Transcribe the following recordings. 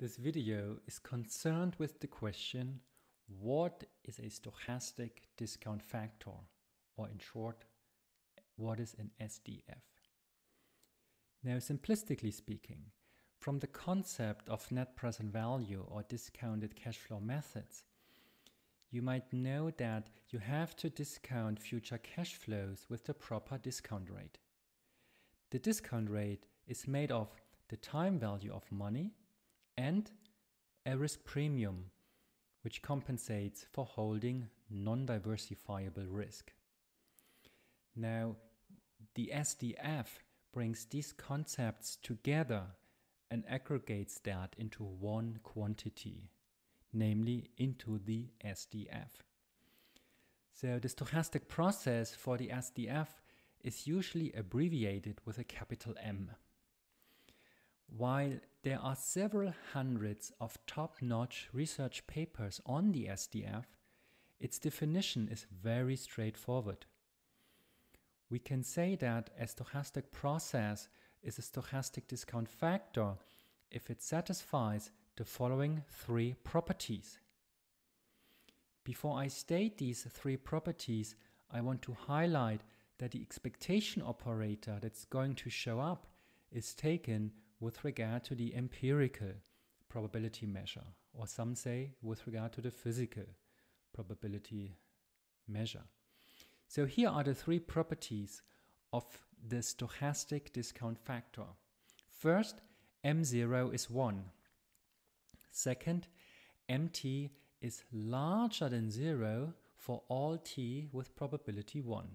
This video is concerned with the question what is a stochastic discount factor, or in short, what is an SDF? Now, simplistically speaking, from the concept of net present value or discounted cash flow methods, you might know that you have to discount future cash flows with the proper discount rate. The discount rate is made of the time value of money and a risk premium, which compensates for holding non diversifiable risk. Now, the SDF brings these concepts together and aggregates that into one quantity, namely into the SDF. So, the stochastic process for the SDF is usually abbreviated with a capital M. While there are several hundreds of top notch research papers on the SDF, its definition is very straightforward. We can say that a stochastic process is a stochastic discount factor if it satisfies the following three properties. Before I state these three properties, I want to highlight that the expectation operator that's going to show up is taken with regard to the empirical probability measure, or some say with regard to the physical probability measure. So here are the three properties of the stochastic discount factor. First, M0 is 1. Second, MT is larger than 0 for all t with probability 1.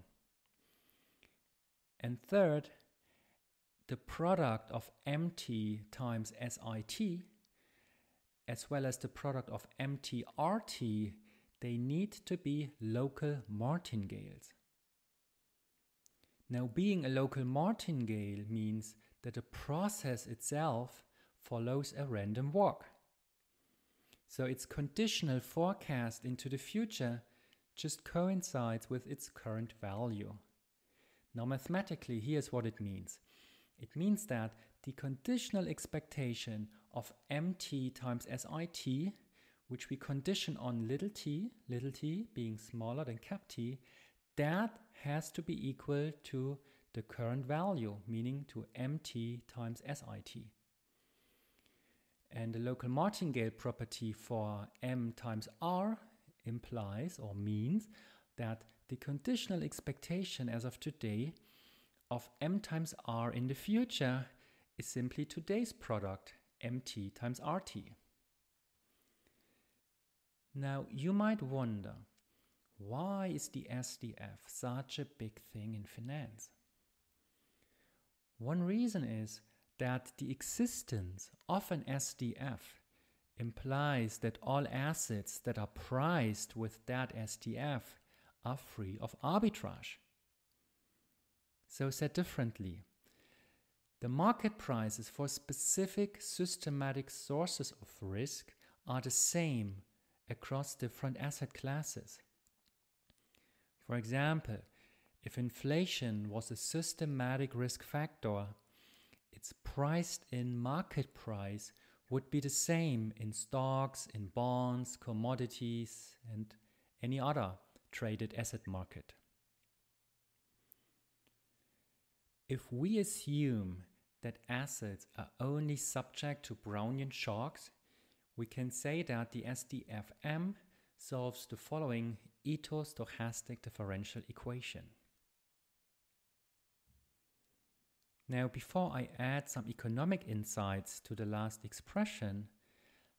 And third, the product of MT times SIT as well as the product of MTRT, they need to be local martingales. Now, being a local martingale means that the process itself follows a random walk. So its conditional forecast into the future just coincides with its current value. Now, mathematically, here's what it means it means that the conditional expectation of mt times sit, which we condition on little t, little t being smaller than cap t, that has to be equal to the current value, meaning to mt times sit. And the local martingale property for m times r implies or means that the conditional expectation as of today of m times r in the future is simply today's product, mt times rt. Now, you might wonder, why is the SDF such a big thing in finance? One reason is that the existence of an SDF implies that all assets that are priced with that SDF are free of arbitrage. So, said differently, the market prices for specific systematic sources of risk are the same across different asset classes. For example, if inflation was a systematic risk factor, its priced in market price would be the same in stocks, in bonds, commodities, and any other traded asset market. If we assume that assets are only subject to Brownian shocks, we can say that the SDFM solves the following Ito stochastic differential equation. Now, before I add some economic insights to the last expression,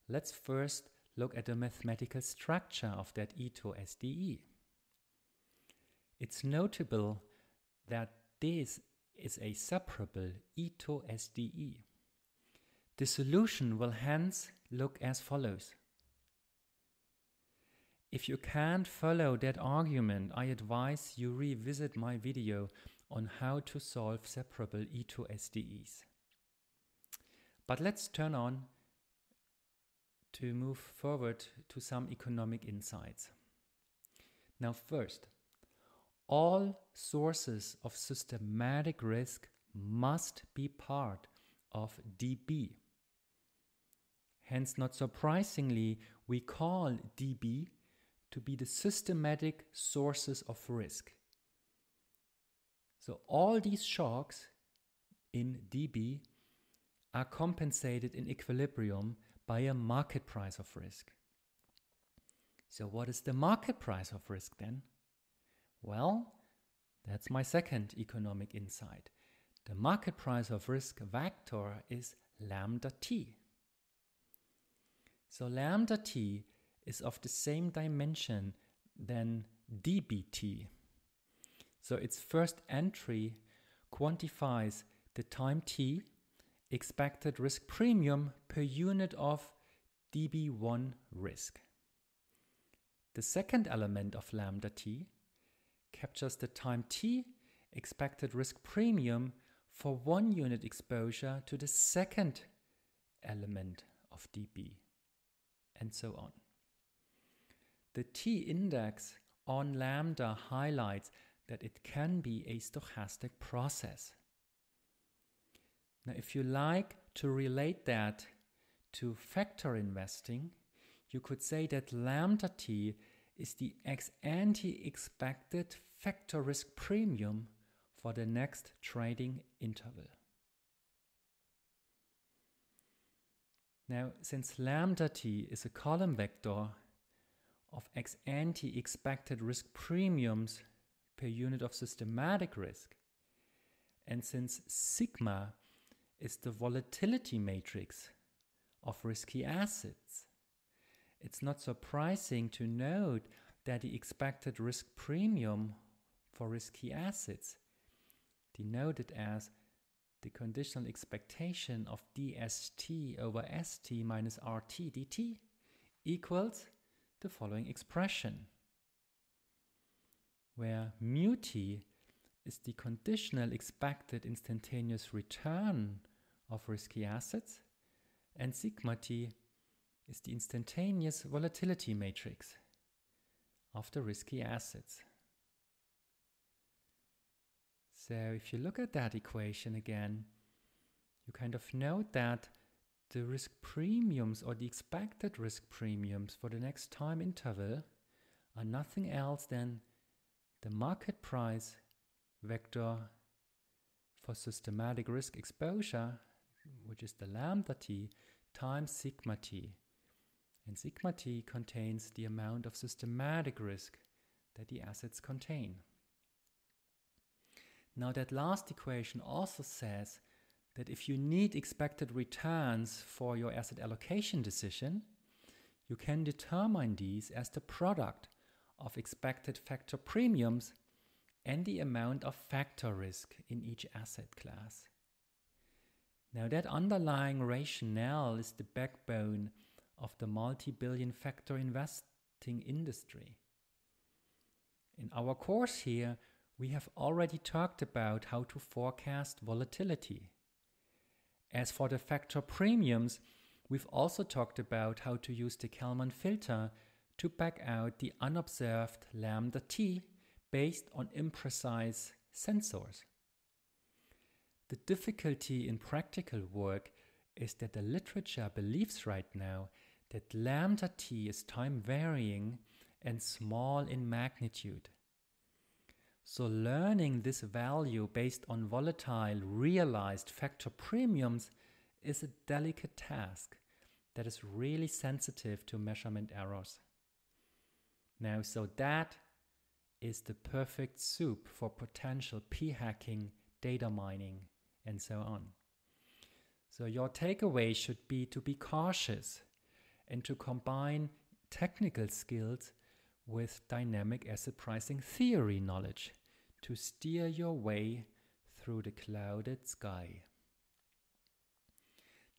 let's first look at the mathematical structure of that Ito SDE. It's notable that this is a separable Ito SDE. The solution will hence look as follows. If you can't follow that argument, I advise you revisit my video on how to solve separable Ito SDEs. But let's turn on to move forward to some economic insights. Now, first, all sources of systematic risk must be part of DB. Hence, not surprisingly, we call DB to be the systematic sources of risk. So, all these shocks in DB are compensated in equilibrium by a market price of risk. So, what is the market price of risk then? Well, that's my second economic insight. The market price of risk vector is lambda t. So, lambda t is of the same dimension than dbt. So, its first entry quantifies the time t expected risk premium per unit of dB1 risk. The second element of lambda t captures the time t expected risk premium for one unit exposure to the second element of dB, and so on. The t index on lambda highlights that it can be a stochastic process. Now, if you like to relate that to factor investing, you could say that lambda t is the ex ante expected factor risk premium for the next trading interval. Now, since lambda t is a column vector of ex ante expected risk premiums per unit of systematic risk, and since sigma is the volatility matrix of risky assets. It's not surprising to note that the expected risk premium for risky assets, denoted as the conditional expectation of dst over st minus rt dt, equals the following expression, where mu t is the conditional expected instantaneous return of risky assets, and sigma t is the instantaneous volatility matrix of the risky assets. So if you look at that equation again, you kind of note that the risk premiums or the expected risk premiums for the next time interval are nothing else than the market price vector for systematic risk exposure, which is the lambda t, times sigma t. And sigma t contains the amount of systematic risk that the assets contain. Now, that last equation also says that if you need expected returns for your asset allocation decision, you can determine these as the product of expected factor premiums and the amount of factor risk in each asset class. Now, that underlying rationale is the backbone of the multi billion factor investing industry. In our course here, we have already talked about how to forecast volatility. As for the factor premiums, we've also talked about how to use the Kalman filter to back out the unobserved lambda t based on imprecise sensors. The difficulty in practical work is that the literature believes right now that lambda t is time varying and small in magnitude. So, learning this value based on volatile realized factor premiums is a delicate task that is really sensitive to measurement errors. Now, so that is the perfect soup for potential p hacking, data mining, and so on. So, your takeaway should be to be cautious and to combine technical skills with dynamic asset pricing theory knowledge to steer your way through the clouded sky.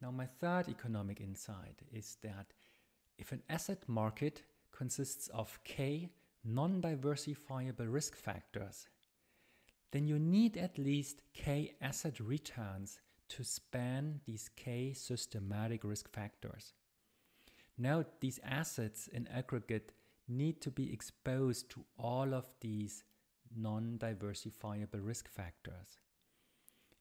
Now, my third economic insight is that if an asset market consists of K non diversifiable risk factors, then you need at least K asset returns to span these K systematic risk factors. Now, these assets in aggregate need to be exposed to all of these non diversifiable risk factors.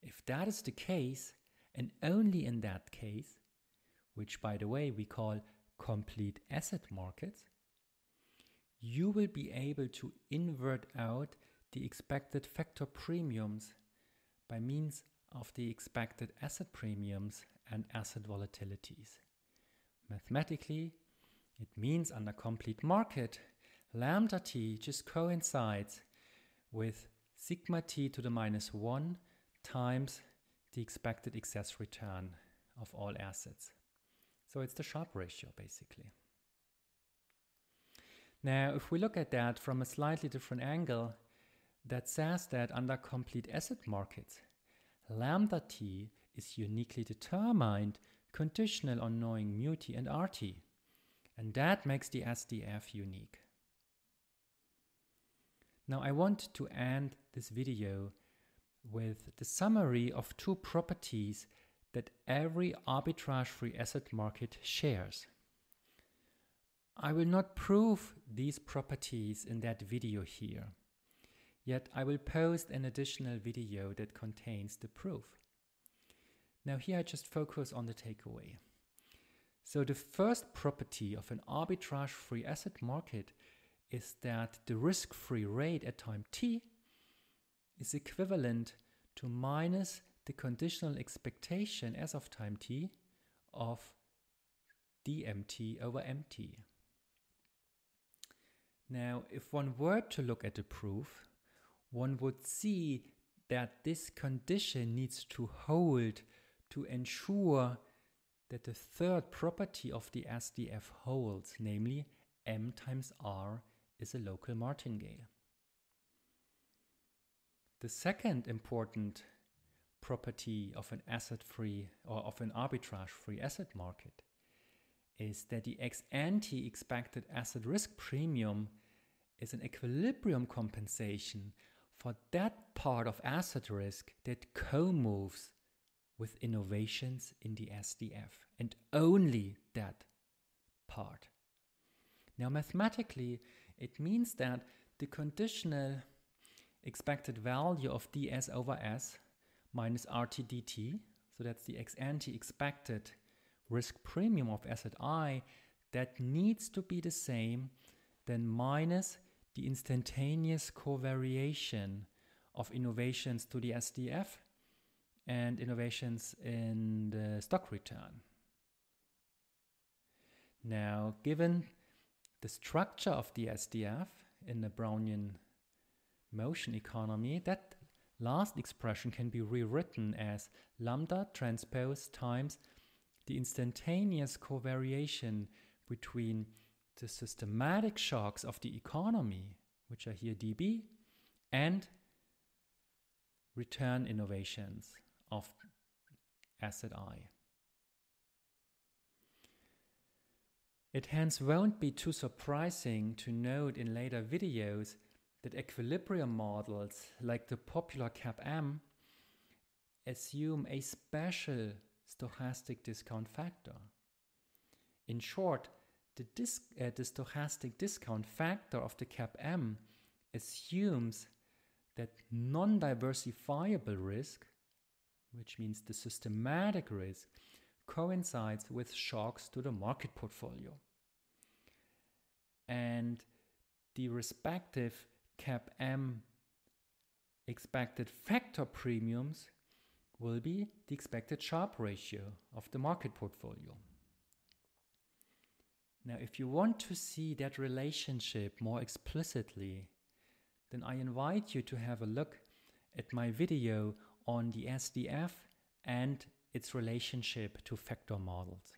If that is the case, and only in that case, which by the way we call complete asset markets, you will be able to invert out the expected factor premiums by means of the expected asset premiums and asset volatilities. Mathematically, it means under complete market, lambda t just coincides with sigma t to the minus 1 times the expected excess return of all assets. So it's the Sharpe ratio basically. Now, if we look at that from a slightly different angle, that says that under complete asset markets, lambda t is uniquely determined conditional on knowing mu t and rt. And that makes the SDF unique. Now I want to end this video with the summary of two properties that every arbitrage-free asset market shares. I will not prove these properties in that video here, yet I will post an additional video that contains the proof. Now here I just focus on the takeaway. So the first property of an arbitrage-free asset market is that the risk-free rate at time t is equivalent to minus the conditional expectation as of time t of dmt over mt. Now, if one were to look at the proof, one would see that this condition needs to hold to ensure that the third property of the SDF holds, namely m times r is a local martingale. The second important property of an asset free or of an arbitrage free asset market is that the ex ante expected asset risk premium is an equilibrium compensation for that part of asset risk that co moves with innovations in the SDF, and only that part. Now, mathematically, it means that the conditional expected value of ds over s minus rt dt, so that's the ex ante expected risk premium of asset i, that needs to be the same than minus the instantaneous covariation of innovations to the SDF and innovations in the stock return. Now, given the structure of the SDF in the Brownian motion economy, that last expression can be rewritten as lambda transpose times the instantaneous covariation between the systematic shocks of the economy, which are here dB, and return innovations of asset I. It hence won't be too surprising to note in later videos that equilibrium models like the popular CAPM assume a special stochastic discount factor. In short, the, dis uh, the stochastic discount factor of the CAPM assumes that non-diversifiable risk, which means the systematic risk, coincides with shocks to the market portfolio. And the respective CAPM expected factor premiums will be the expected Sharpe ratio of the market portfolio. Now, if you want to see that relationship more explicitly, then I invite you to have a look at my video on the SDF and its relationship to factor models.